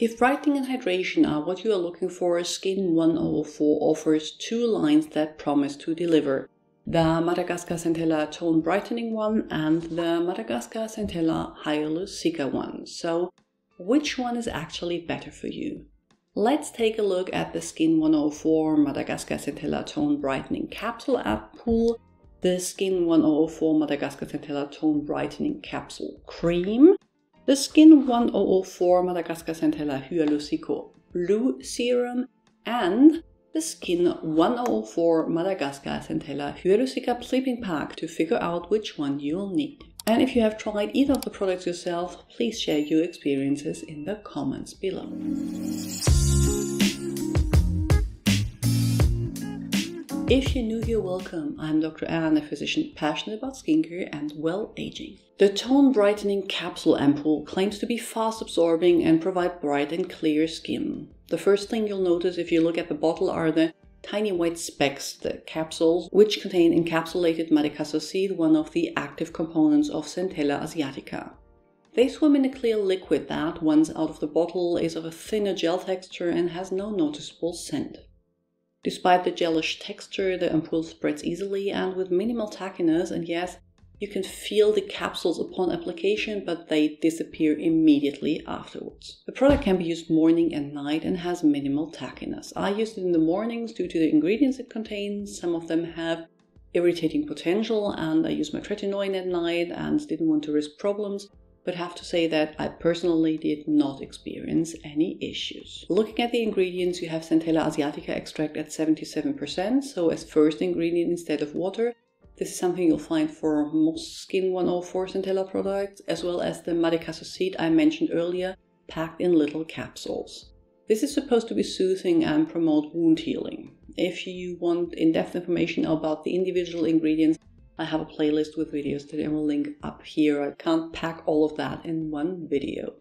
If brightening and hydration are what you are looking for, Skin 1004 offers two lines that promise to deliver the Madagascar Centella Tone Brightening one and the Madagascar Centella Hyalu-Cica one. So, which one is actually better for you? Let's take a look at the Skin 1004 Madagascar Centella Tone Brightening Capsule Ampoule, the Skin 104 Madagascar Centella Tone Brightening Capsule Cream, the Skin 1004 Madagascar Centella Hyalu-Cica Blue Serum, and the Skin 1004 Madagascar Centella Hyalu-Cica Sleeping Pack to figure out which one you'll need. And if you have tried either of the products yourself, please share your experiences in the comments below. If you're new here, welcome. I'm Dr. Anne, a physician passionate about skincare and well aging. The Tone Brightening Capsule Ampoule claims to be fast absorbing and provide bright and clear skin. The first thing you'll notice if you look at the bottle are the tiny white specks, the capsules, which contain encapsulated seed, one of the active components of Centella asiatica. They swim in a clear liquid that, once out of the bottle, is of a thinner gel texture and has no noticeable scent. Despite the gelish texture, the ampoule spreads easily and with minimal tackiness, and yes, you can feel the capsules upon application, but they disappear immediately afterwards. The product can be used morning and night and has minimal tackiness. I used it in the mornings due to the ingredients it contains. Some of them have irritating potential, and I use my tretinoin at night and didn't want to risk problems but have to say that I personally did not experience any issues. Looking at the ingredients, you have Centella asiatica extract at 77%, so as first ingredient instead of water. This is something you'll find for most Skin 1004 Centella products, as well as the Madecassoside I mentioned earlier, packed in little capsules. This is supposed to be soothing and promote wound healing. If you want in-depth information about the individual ingredients, I have a playlist with videos that I will link up here. I can't pack all of that in one video.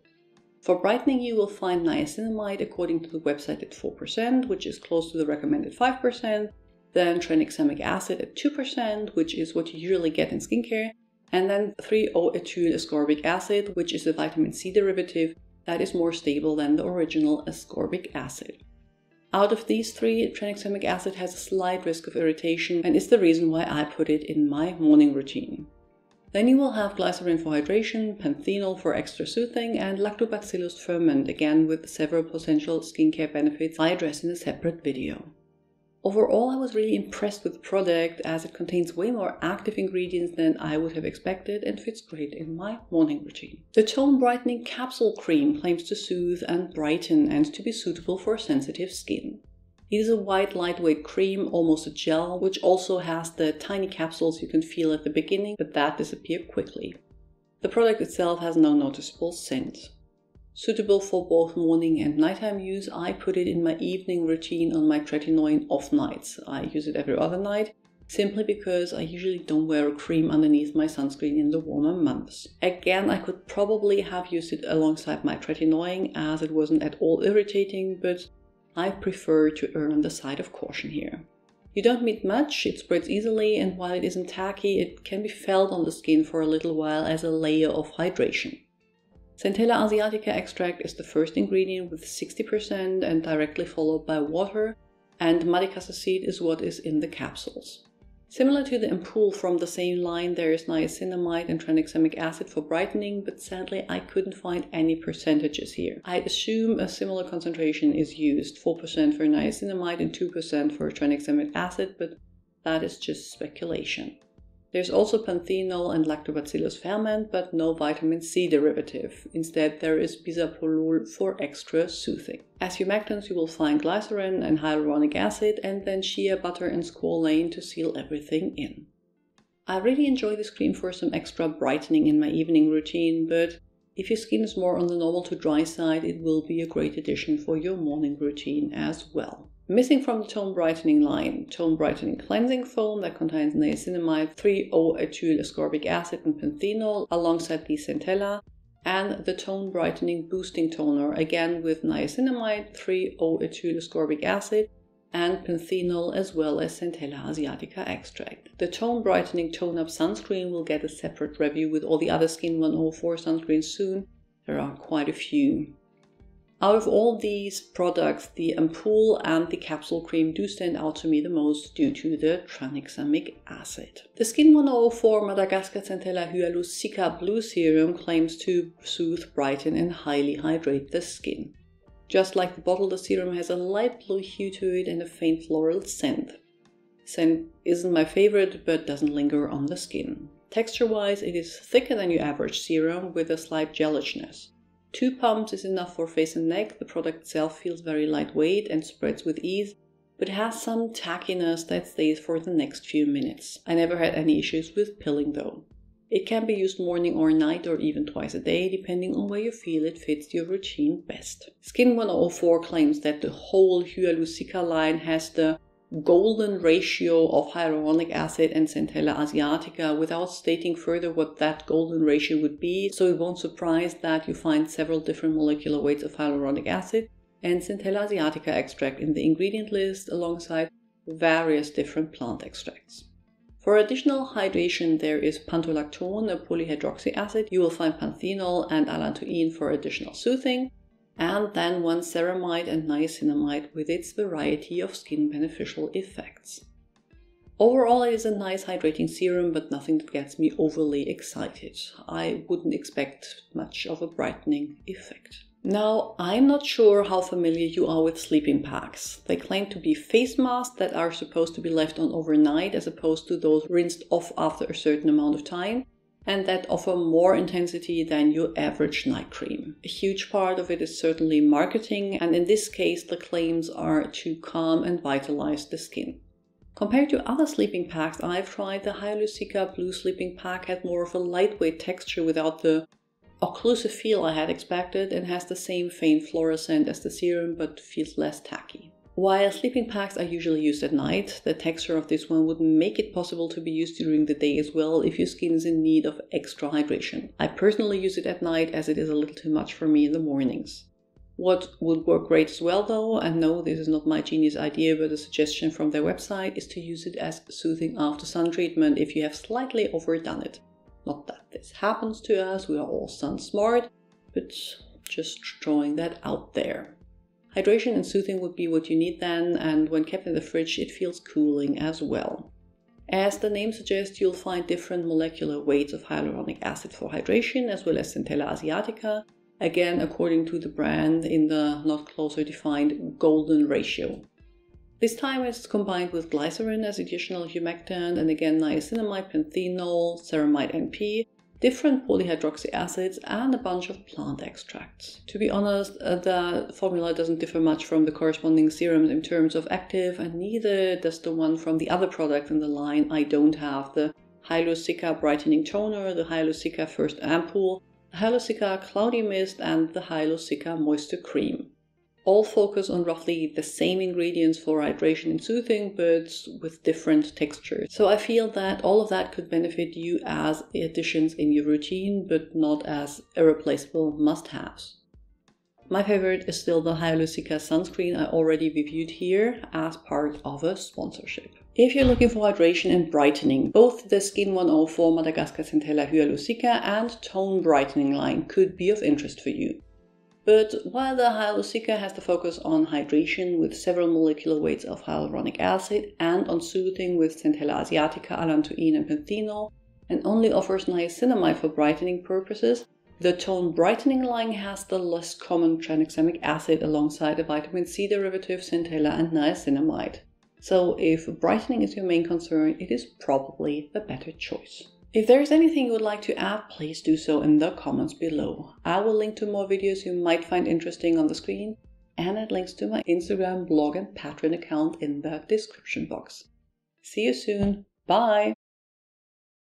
For brightening, you will find niacinamide according to the website at 4%, which is close to the recommended 5%, then tranexamic acid at 2%, which is what you usually get in skincare, and then 3-O-ethyl ascorbic acid, which is a vitamin C derivative that is more stable than the original ascorbic acid. Out of these three, tranexamic acid has a slight risk of irritation and is the reason why I put it in my morning routine. Then you will have glycerin for hydration, panthenol for extra soothing, and lactobacillus ferment, again with several potential skincare benefits I address in a separate video. Overall, I was really impressed with the product as it contains way more active ingredients than I would have expected and fits great in my morning routine. The Tone Brightening Capsule Cream claims to soothe and brighten and to be suitable for sensitive skin. It is a white, lightweight cream, almost a gel, which also has the tiny capsules you can feel at the beginning, but that disappear quickly. The product itself has no noticeable scent. Suitable for both morning and nighttime use, I put it in my evening routine on my tretinoin off nights. I use it every other night, simply because I usually don't wear a cream underneath my sunscreen in the warmer months. Again, I could probably have used it alongside my tretinoin as it wasn't at all irritating, but I prefer to err on the side of caution here. You don't need much, it spreads easily, and while it isn't tacky, it can be felt on the skin for a little while as a layer of hydration. Centella asiatica extract is the first ingredient with 60% and directly followed by water, and Madecassoside is what is in the capsules. Similar to the ampoule from the same line, there is niacinamide and tranexamic acid for brightening, but sadly I couldn't find any percentages here. I assume a similar concentration is used, 4% for niacinamide and 2% for tranexamic acid, but that is just speculation. There's also panthenol and lactobacillus ferment, but no vitamin C derivative. Instead, there is bisabolol for extra soothing. As humectants, you will find glycerin and hyaluronic acid, and then shea butter and squalane to seal everything in. I really enjoy this cream for some extra brightening in my evening routine, but if your skin is more on the normal to dry side, it will be a great addition for your morning routine as well. Missing from the tone brightening line, tone brightening cleansing foam that contains niacinamide, 3-O-ethyl ascorbic acid and panthenol alongside the centella, and the tone brightening boosting toner again with niacinamide, 3-O-ethyl ascorbic acid and panthenol as well as Centella asiatica extract. The tone brightening tone up sunscreen will get a separate review with all the other Skin 1004 sunscreens soon. There are quite a few. Out of all these products, the ampoule and the capsule cream do stand out to me the most due to the tranexamic acid. The Skin 1004 Madagascar Centella Hyalu-Cica Blue Serum claims to soothe, brighten and highly hydrate the skin. Just like the bottle, the serum has a light blue hue to it and a faint floral scent. Scent isn't my favorite, but doesn't linger on the skin. Texture wise, it is thicker than your average serum with a slight gelatinous. Two pumps is enough for face and neck. The product itself feels very lightweight and spreads with ease, but has some tackiness that stays for the next few minutes. I never had any issues with pilling though. It can be used morning or night or even twice a day, depending on where you feel it fits your routine best. Skin 1004 claims that the whole Hyalu-Cica line has the golden ratio of hyaluronic acid and Centella asiatica without stating further what that golden ratio would be, so it won't surprise that you find several different molecular weights of hyaluronic acid and Centella asiatica extract in the ingredient list alongside various different plant extracts. For additional hydration, there is pantolactone, a polyhydroxy acid. You will find panthenol and allantoin for additional soothing and then one ceramide and niacinamide with its variety of skin beneficial effects. Overall, it is a nice hydrating serum, but nothing that gets me overly excited. I wouldn't expect much of a brightening effect. Now, I'm not sure how familiar you are with sleeping packs. They claim to be face masks that are supposed to be left on overnight as opposed to those rinsed off after a certain amount of time and that offer more intensity than your average night cream. A huge part of it is certainly marketing, and in this case, the claims are to calm and vitalize the skin. Compared to other sleeping packs I've tried, the Hyalu-Cica Blue Sleeping Pack had more of a lightweight texture without the occlusive feel I had expected and has the same faint floral scent as the serum but feels less tacky. While sleeping packs are usually used at night, the texture of this one would make it possible to be used during the day as well if your skin is in need of extra hydration. I personally use it at night as it is a little too much for me in the mornings. What would work great as well though, and no, this is not my genius idea, but a suggestion from their website, is to use it as soothing after sun treatment if you have slightly overdone it. Not that this happens to us, we are all sun smart, but just throwing that out there. Hydration and soothing would be what you need then, and when kept in the fridge, it feels cooling as well. As the name suggests, you'll find different molecular weights of hyaluronic acid for hydration, as well as Centella asiatica, again according to the brand in the not closer defined golden ratio. This time it's combined with glycerin as additional humectant and again niacinamide, panthenol, ceramide NP, different polyhydroxy acids, and a bunch of plant extracts. To be honest, uh, the formula doesn't differ much from the corresponding serums in terms of active, and neither does the one from the other product in the line I don't have the Hyalu-Cica Brightening Toner, the Hyalu-Cica First Ampoule, the Hyalu-Cica Cloudy Mist, and the Hyalu-Cica Moisture Cream all focus on roughly the same ingredients for hydration and soothing, but with different textures. So I feel that all of that could benefit you as additions in your routine, but not as irreplaceable must haves. My favorite is still the Hyalu-Cica sunscreen I already reviewed here as part of a sponsorship. If you're looking for hydration and brightening, both the Skin 1004 Madagascar Centella Hyalu-Cica and Tone Brightening line could be of interest for you. But while the Hyalu-Cica has the focus on hydration with several molecular weights of hyaluronic acid and on soothing with Centella asiatica, allantoin, and panthenol, and only offers niacinamide for brightening purposes, the tone brightening line has the less common tranexamic acid alongside the vitamin C derivative Centella and niacinamide. So if brightening is your main concern, it is probably the better choice. If there is anything you would like to add, please do so in the comments below. I will link to more videos you might find interesting on the screen and add links to my Instagram, blog and Patreon account in the description box. See you soon. Bye!